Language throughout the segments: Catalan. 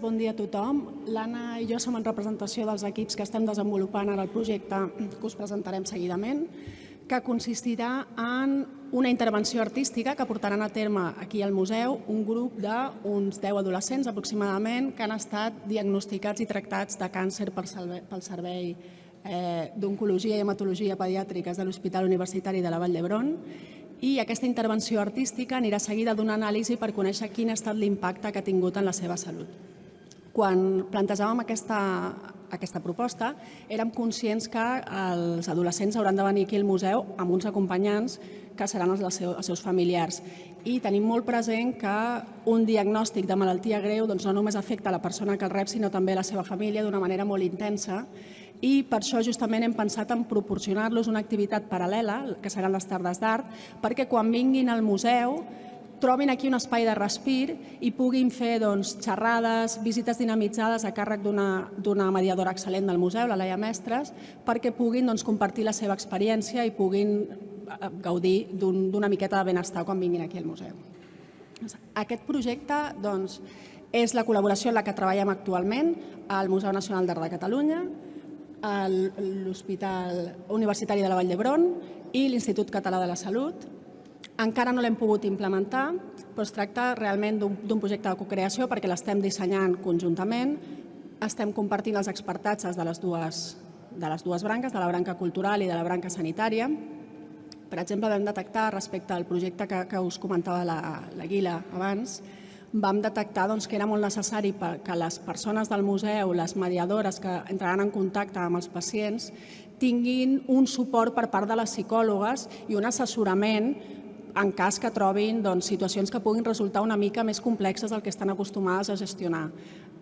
bon dia a tothom. L'Anna i jo som en representació dels equips que estem desenvolupant ara el projecte que us presentarem seguidament, que consistirà en una intervenció artística que portaran a terme aquí al museu un grup d'uns 10 adolescents aproximadament que han estat diagnosticats i tractats de càncer pel servei eh, d'Oncologia i Hematologia Pediàtriques de l'Hospital Universitari de la Vall d'Hebron i aquesta intervenció artística anirà seguida d'una anàlisi per conèixer quin ha estat l'impacte que ha tingut en la seva salut. Quan plantejàvem aquesta, aquesta proposta, érem conscients que els adolescents hauran de venir aquí al museu amb uns acompanyants que seran els, seus, els seus familiars. I tenim molt present que un diagnòstic de malaltia greu doncs, no només afecta la persona que el rep, sinó també la seva família d'una manera molt intensa i per això justament hem pensat en proporcionar-los una activitat paral·lela, que seran les tardes d'art, perquè quan vinguin al museu trobin aquí un espai de respir i puguin fer doncs, xerrades, visites dinamitzades a càrrec d'una mediadora excel·lent del museu, la Laia Mestres, perquè puguin doncs, compartir la seva experiència i puguin eh, gaudir d'una un, miqueta de benestar quan vinguin aquí al museu. Aquest projecte doncs, és la col·laboració en la que treballem actualment al Museu Nacional d'Art de Catalunya, l'Hospital Universitari de la Vall d'Hebron i l'Institut Català de la Salut. Encara no l'hem pogut implementar, però es tracta realment d'un projecte de cocreació perquè l'estem dissenyant conjuntament, estem compartint els expertatges de les, dues, de les dues branques, de la branca cultural i de la branca sanitària. Per exemple, vam detectar respecte al projecte que, que us comentava la, la Guila abans, vam detectar doncs, que era molt necessari que les persones del museu, les mediadores que entraran en contacte amb els pacients, tinguin un suport per part de les psicòlogues i un assessorament en cas que trobin doncs, situacions que puguin resultar una mica més complexes del que estan acostumades a gestionar.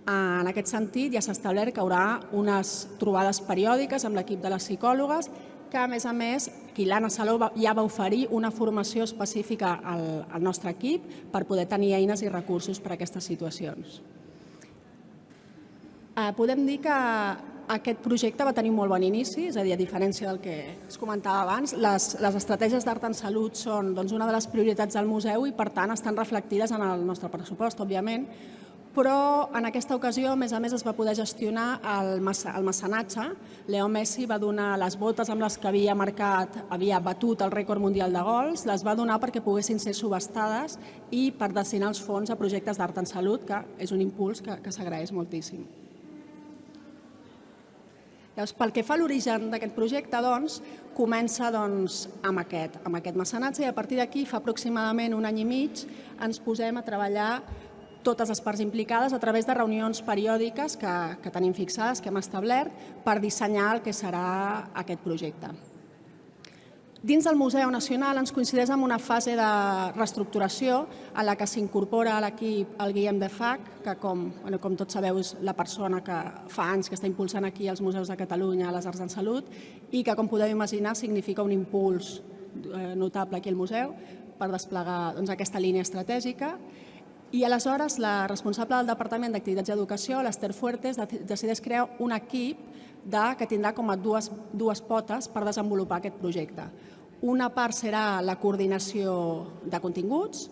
En aquest sentit, ja s'ha establert que hi haurà unes trobades periòdiques amb l'equip de les psicòlogues que, a més a més, qui l'Anna Saló ja va oferir una formació específica al, al nostre equip per poder tenir eines i recursos per a aquestes situacions. Eh, podem dir que aquest projecte va tenir un molt bon inici, és a dir, a diferència del que es comentava abans, les, les estratègies d'art en salut són doncs, una de les prioritats del museu i, per tant, estan reflectides en el nostre pressupost, òbviament, però en aquesta ocasió, a més a més, es va poder gestionar el, el mecenatge. Leo Messi va donar les botes amb les que havia marcat, havia batut el rècord mundial de gols, les va donar perquè poguessin ser subestades i per destinar els fons a projectes d'art en salut, que és un impuls que, que s'agraeix moltíssim. Llavors, pel que fa a l'origen d'aquest projecte, doncs, comença doncs, amb, aquest, amb aquest mecenatge i a partir d'aquí, fa aproximadament un any i mig, ens posem a treballar totes les parts implicades a través de reunions periòdiques que, que tenim fixades, que hem establert, per dissenyar el que serà aquest projecte. Dins del Museu Nacional ens coincideix amb una fase de reestructuració en la que s'incorpora a l'equip el Guillem de Fac, que com, bueno, com tots sabeu és la persona que fa anys que està impulsant aquí els museus de Catalunya les arts en salut i que, com podeu imaginar, significa un impuls eh, notable aquí al museu per desplegar doncs, aquesta línia estratègica. I aleshores la responsable del Departament d'Activitats i Educació, l'Ester Fuertes, decideix crear un equip de, que tindrà com a dues, dues potes per desenvolupar aquest projecte. Una part serà la coordinació de continguts,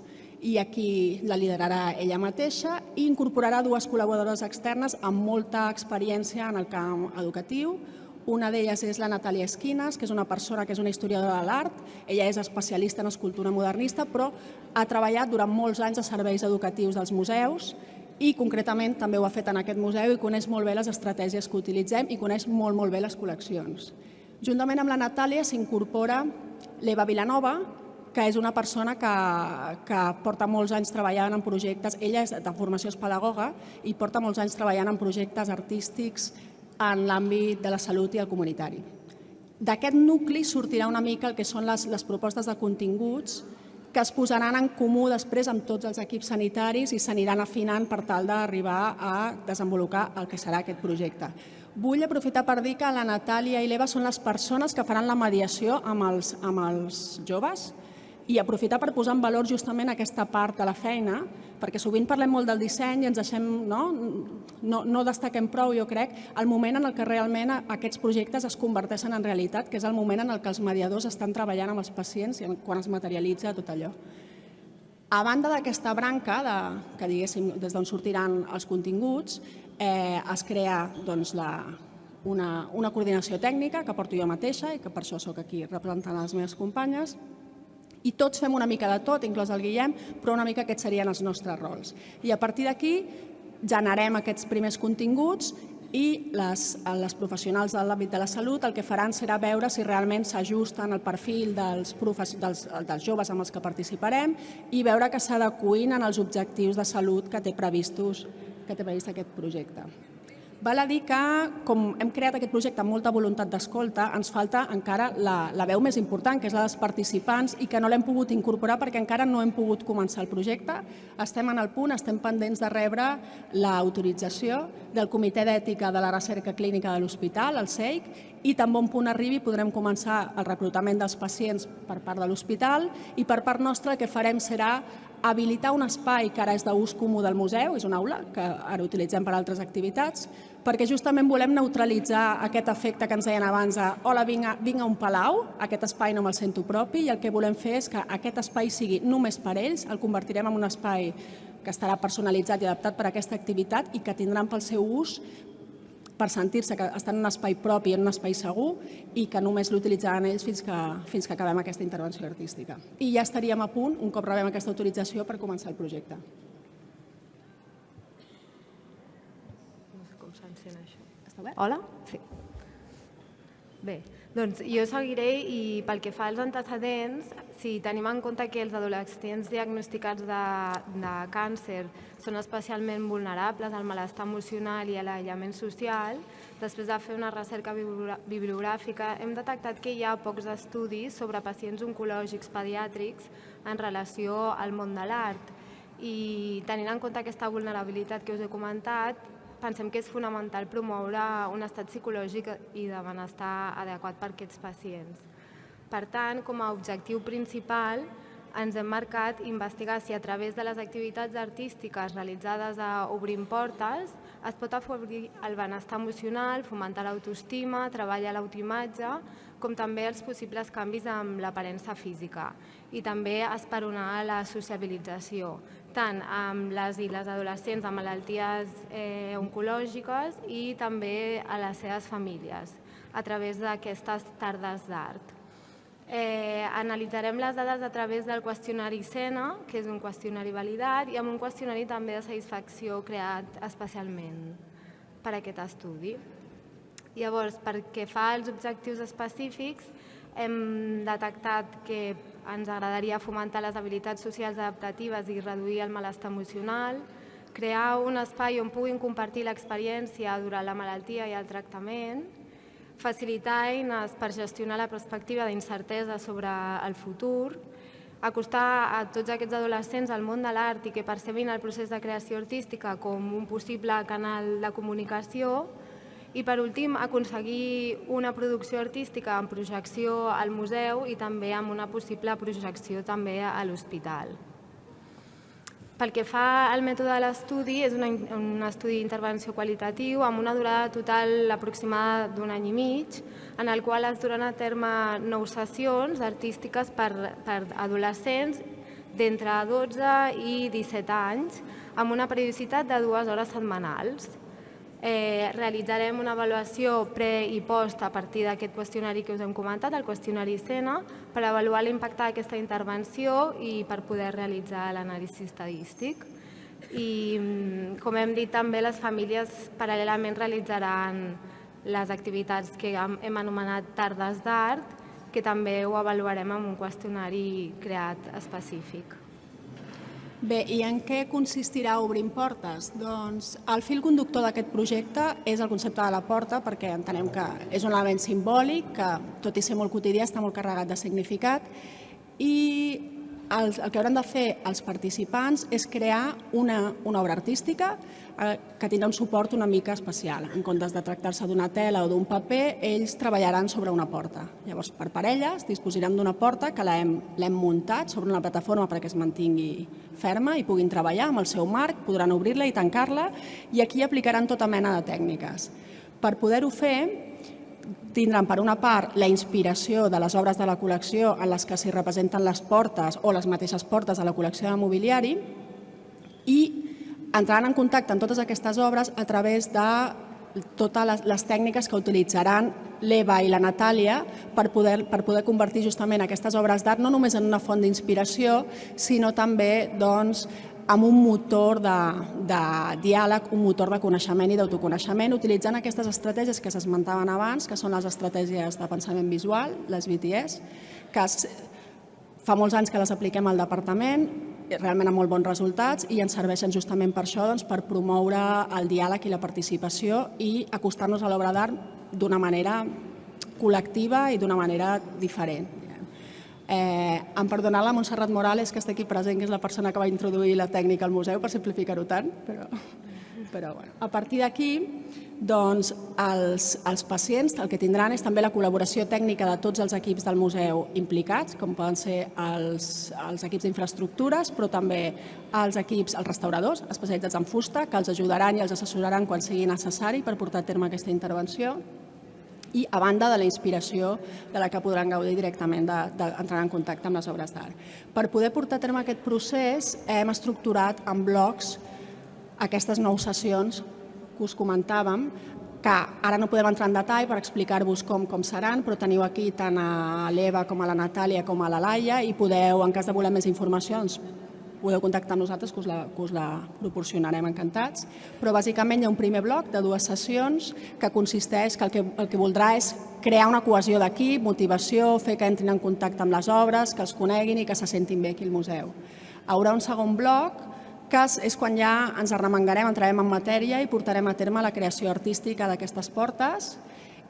i aquí la liderarà ella mateixa i incorporarà dues col·laboradores externes amb molta experiència en el camp educatiu, una d'elles és la Natàlia Esquines, que és una persona que és una historiadora de l'art. Ella és especialista en escultura modernista, però ha treballat durant molts anys a serveis educatius dels museus i concretament també ho ha fet en aquest museu i coneix molt bé les estratègies que utilitzem i coneix molt, molt bé les col·leccions. Juntament amb la Natàlia s'incorpora l'Eva Vilanova, que és una persona que, que porta molts anys treballant en projectes, ella és de formació és pedagoga i porta molts anys treballant en projectes artístics en l'àmbit de la salut i el comunitari. D'aquest nucli sortirà una mica el que són les, les propostes de continguts que es posaran en comú després amb tots els equips sanitaris i s'aniran afinant per tal d'arribar a desenvolupar el que serà aquest projecte. Vull aprofitar per dir que la Natàlia i l'Eva són les persones que faran la mediació amb els, amb els joves, i aprofitar per posar en valor justament aquesta part de la feina, perquè sovint parlem molt del disseny i ens deixem, no? No, no destaquem prou, jo crec, el moment en el que realment aquests projectes es converteixen en realitat, que és el moment en el que els mediadors estan treballant amb els pacients i quan es materialitza tot allò. A banda d'aquesta branca, de, que diguéssim des d'on sortiran els continguts, eh, es crea doncs, la, una, una coordinació tècnica que porto jo mateixa i que per això sóc aquí representant les meves companyes, i tots fem una mica de tot, inclòs el Guillem, però una mica aquests serien els nostres rols. I a partir d'aquí generem aquests primers continguts i les, les professionals de l'àmbit de la salut el que faran serà veure si realment s'ajusten al perfil dels, dels, dels joves amb els que participarem i veure que s'adecuïn en els objectius de salut que té previstos que té previst aquest projecte. Val a dir que, com hem creat aquest projecte amb molta voluntat d'escolta, ens falta encara la, la veu més important, que és la dels participants, i que no l'hem pogut incorporar perquè encara no hem pogut començar el projecte. Estem en el punt, estem pendents de rebre l'autorització del Comitè d'Ètica de la Recerca Clínica de l'Hospital, el SEIC, i tan bon punt arribi podrem començar el reclutament dels pacients per part de l'hospital i per part nostra el que farem serà habilitar un espai que ara és d'ús comú del museu, és una aula que ara utilitzem per altres activitats, perquè justament volem neutralitzar aquest efecte que ens deien abans de hola, vinc a, vinc a un palau, aquest espai no me'l sento propi i el que volem fer és que aquest espai sigui només per ells, el convertirem en un espai que estarà personalitzat i adaptat per a aquesta activitat i que tindran pel seu ús per sentir-se que estan en un espai propi, en un espai segur i que només l'utilitzaran ells fins que, fins que acabem aquesta intervenció artística. I ja estaríem a punt, un cop rebem aquesta autorització, per començar el projecte. No sé com s'encén això. Està bé? Hola? Sí. Bé, doncs jo seguiré i pel que fa als antecedents, si tenim en compte que els adolescents diagnosticats de, de càncer són especialment vulnerables al malestar emocional i a l'aïllament social, després de fer una recerca bibliogràfica hem detectat que hi ha pocs estudis sobre pacients oncològics pediàtrics en relació al món de l'art. I tenint en compte aquesta vulnerabilitat que us he comentat, pensem que és fonamental promoure un estat psicològic i de benestar adequat per aquests pacients. Per tant, com a objectiu principal, ens hem marcat investigar si a través de les activitats artístiques realitzades a Obrim Portes es pot afavorir el benestar emocional, fomentar l'autoestima, treballar l'autoimatge, com també els possibles canvis amb l'aparença física i també esperonar la sociabilització, tant amb les i les adolescents amb malalties eh, oncològiques i també a les seves famílies a través d'aquestes tardes d'art. Eh, analitzarem les dades a través del qüestionari SENA, que és un qüestionari validat, i amb un qüestionari també de satisfacció creat especialment per a aquest estudi. Llavors, perquè fa als objectius específics, hem detectat que ens agradaria fomentar les habilitats socials adaptatives i reduir el malestar emocional, crear un espai on puguin compartir l'experiència durant la malaltia i el tractament, facilitar eines per gestionar la perspectiva d'incertesa sobre el futur, acostar a tots aquests adolescents al món de l'art i que percebin el procés de creació artística com un possible canal de comunicació i, per últim, aconseguir una producció artística amb projecció al museu i també amb una possible projecció també a l'hospital. Pel que fa al mètode de l'estudi, és una, un estudi d'intervenció qualitatiu amb una durada total aproximada d'un any i mig, en el qual es duran a terme nou sessions artístiques per, per adolescents d'entre 12 i 17 anys, amb una periodicitat de dues hores setmanals. Eh, realitzarem una avaluació pre i post a partir d'aquest qüestionari que us hem comentat, el qüestionari SENA, per avaluar l'impacte d'aquesta intervenció i per poder realitzar l'anàlisi estadístic. I, mm, com hem dit també, les famílies paral·lelament realitzaran les activitats que hem anomenat tardes d'art, que també ho avaluarem amb un qüestionari creat específic. Bé, i en què consistirà Obrim Portes? Doncs el fil conductor d'aquest projecte és el concepte de la porta, perquè entenem que és un element simbòlic, que tot i ser molt quotidià està molt carregat de significat, i el, el que hauran de fer els participants és crear una, una obra artística eh, que tindrà un suport una mica especial. En comptes de tractar-se d'una tela o d'un paper, ells treballaran sobre una porta. Llavors, per parelles, disposarem d'una porta que l'hem muntat sobre una plataforma perquè es mantingui ferma i puguin treballar amb el seu marc, podran obrir-la i tancar-la, i aquí aplicaran tota mena de tècniques. Per poder-ho fer, tindran per una part la inspiració de les obres de la col·lecció en les que s'hi representen les portes o les mateixes portes de la col·lecció de mobiliari i entraran en contacte amb totes aquestes obres a través de totes les, les tècniques que utilitzaran l'Eva i la Natàlia per poder, per poder convertir justament aquestes obres d'art no només en una font d'inspiració, sinó també doncs, amb un motor de, de diàleg, un motor de coneixement i d'autoconeixement, utilitzant aquestes estratègies que s'esmentaven abans, que són les estratègies de pensament visual, les BTS, que fa molts anys que les apliquem al departament, realment amb molt bons resultats i ens serveixen justament per això, doncs, per promoure el diàleg i la participació i acostar-nos a l'obra d'art d'una manera col·lectiva i d'una manera diferent. Eh, em perdonarà la Montserrat Morales, que està aquí present, que és la persona que va introduir la tècnica al museu, per simplificar-ho tant, però, però bueno. a partir d'aquí doncs els, els pacients el que tindran és també la col·laboració tècnica de tots els equips del museu implicats, com poden ser els, els equips d'infraestructures, però també els equips, els restauradors especialitzats en fusta, que els ajudaran i els assessoraran quan sigui necessari per portar a terme aquesta intervenció i a banda de la inspiració de la que podran gaudir directament d'entrar en contacte amb les obres d'art. Per poder portar a terme aquest procés hem estructurat en blocs aquestes nou sessions que us comentàvem, que ara no podem entrar en detall per explicar-vos com, com seran, però teniu aquí tant a l'Eva com a la Natàlia com a la Laia i podeu, en cas de voler més informació, doncs, podeu contactar amb nosaltres que us, la, que us la proporcionarem encantats. Però bàsicament hi ha un primer bloc de dues sessions que consisteix que el que, el que voldrà és crear una cohesió d'equip, motivació, fer que entrin en contacte amb les obres, que els coneguin i que se sentin bé aquí al museu. Hi haurà un segon bloc cas és quan ja ens arremangarem, entrarem en matèria i portarem a terme la creació artística d'aquestes portes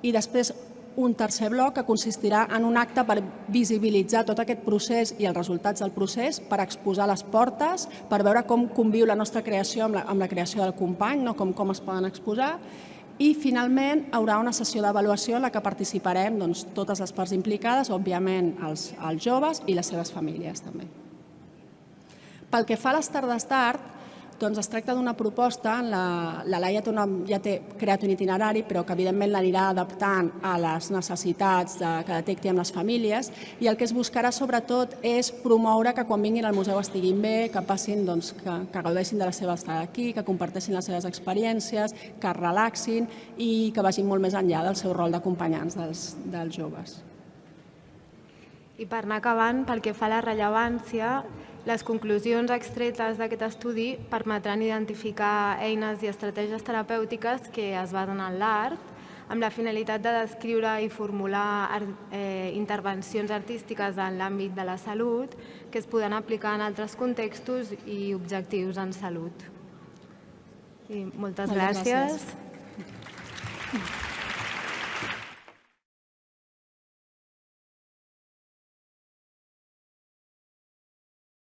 i després un tercer bloc que consistirà en un acte per visibilitzar tot aquest procés i els resultats del procés, per exposar les portes, per veure com conviu la nostra creació amb la, amb la creació del company, no? com, com es poden exposar, i finalment haurà una sessió d'avaluació en la que participarem doncs, totes les parts implicades, òbviament els, els joves i les seves famílies també. Pel que fa a les tardes d'art, doncs es tracta d'una proposta, la, la Laia té una, ja té creat un itinerari, però que evidentment l'anirà adaptant a les necessitats de, que detecti amb les famílies, i el que es buscarà sobretot és promoure que quan vinguin al museu estiguin bé, que passin, doncs, que, que gaudeixin de la seva estada aquí, que comparteixin les seves experiències, que es relaxin i que vagin molt més enllà del seu rol d'acompanyants dels, dels joves. I per anar acabant, pel que fa a la rellevància, les conclusions extretes d'aquest estudi permetran identificar eines i estratègies terapèutiques que es basen en l'art amb la finalitat de descriure i formular eh, intervencions artístiques en l'àmbit de la salut que es poden aplicar en altres contextos i objectius en salut. I moltes, moltes gràcies. gràcies.